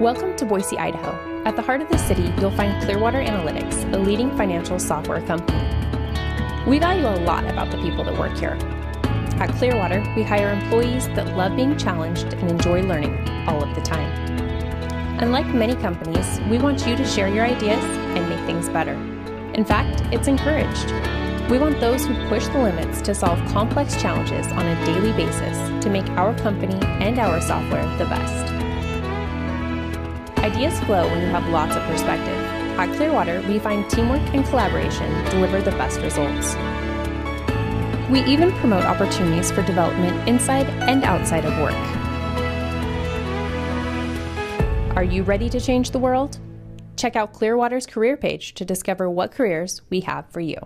Welcome to Boise, Idaho. At the heart of the city, you'll find Clearwater Analytics, a leading financial software company. We value a lot about the people that work here. At Clearwater, we hire employees that love being challenged and enjoy learning all of the time. Unlike many companies, we want you to share your ideas and make things better. In fact, it's encouraged. We want those who push the limits to solve complex challenges on a daily basis to make our company and our software the best. Ideas flow when you have lots of perspective. At Clearwater, we find teamwork and collaboration deliver the best results. We even promote opportunities for development inside and outside of work. Are you ready to change the world? Check out Clearwater's career page to discover what careers we have for you.